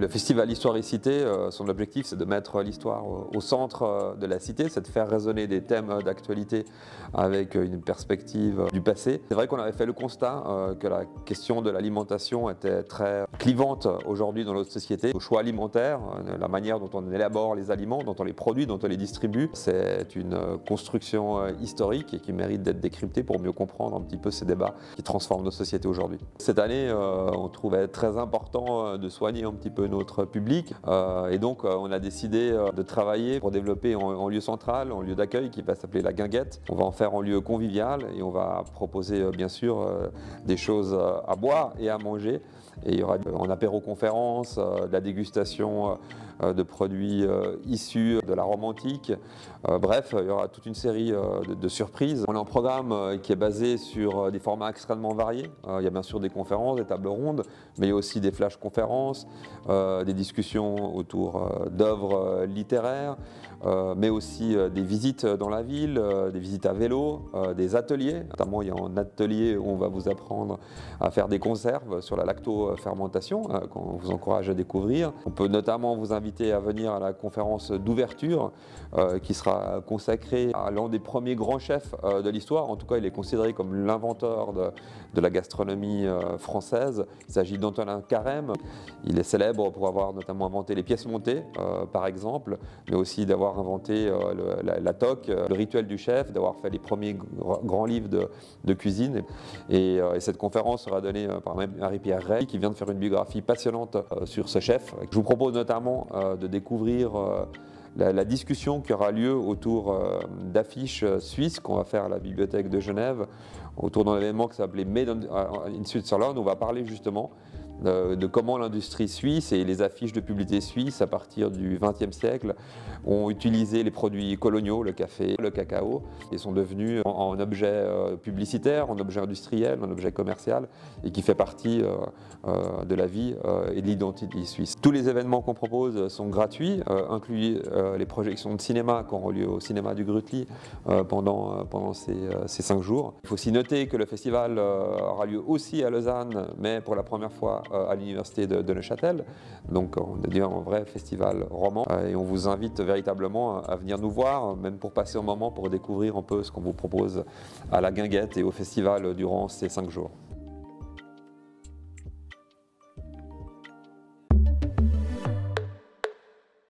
Le festival Histoire et Cité, euh, son objectif c'est de mettre l'histoire au centre euh, de la cité, c'est de faire résonner des thèmes d'actualité avec une perspective du passé. C'est vrai qu'on avait fait le constat euh, que la question de l'alimentation était très clivante aujourd'hui dans notre société. Le choix alimentaire, la manière dont on élabore les aliments, dont on les produit, dont on les distribue, c'est une construction historique et qui mérite d'être décryptée pour mieux comprendre un petit peu ces débats qui transforment nos sociétés aujourd'hui. Cette année, on trouvait très important de soigner un petit peu notre public. Euh, et donc, euh, on a décidé euh, de travailler pour développer en, lieu central, en lieu d'accueil qui va s'appeler la Guinguette. On va en faire en lieu convivial et on va proposer bien sûr des choses à boire et à manger. Et il y aura en apéro-conférence, de la dégustation de produits issus de la Rome antique. Bref, il y aura toute une série de, surprises. On a un programme qui est basé sur des formats extrêmement variés. Il y a bien sûr des conférences, des tables rondes, mais il y a aussi des flash conférences, euh, des discussions autour euh, d'œuvres euh, littéraires, mais aussi des visites dans la ville, des visites à vélo, des ateliers. Notamment, il y a un atelier où on va vous apprendre à faire des conserves sur la lactofermentation, qu'on vous encourage à découvrir. On peut notamment vous inviter à venir à la conférence d'ouverture qui sera consacrée à l'un des premiers grands chefs de l'histoire. En tout cas, il est considéré comme l'inventeur de, la gastronomie française. Il s'agit d'Antonin Carême. Il est célèbre pour avoir notamment inventé les pièces montées, euh, par exemple, mais aussi d'avoir inventé euh, la, toque, euh, le rituel du chef, d'avoir fait les premiers grands livres de, cuisine. Et, cette conférence sera donnée par Marie-Pierre Rey, qui vient de faire une biographie passionnante sur ce chef. Je vous propose notamment de découvrir la, discussion qui aura lieu autour d'affiches suisses qu'on va faire à la bibliothèque de Genève, autour d'un événement qui s'appelait Made in Switzerland. On va parler justement de, comment l'industrie suisse et les affiches de publicité suisse à partir du XXe siècle ont utilisé les produits coloniaux, le café, le cacao, et sont devenus en, objet euh, publicitaire, en objet industriel, en objet commercial, et qui fait partie euh, euh, de la vie et de l'identité suisse. Tous les événements qu'on propose sont gratuits, incluant les projections de cinéma qui auront lieu au cinéma du Grutli pendant, ces, ces, cinq jours. Il faut aussi noter que le festival aura lieu aussi à Lausanne, mais pour la première fois euh, à l'université de, Neuchâtel. Donc on est un vrai festival roman euh, et on vous invite véritablement à venir nous voir, même pour passer un moment pour découvrir un peu ce qu'on vous propose à la guinguette et au festival durant ces cinq jours.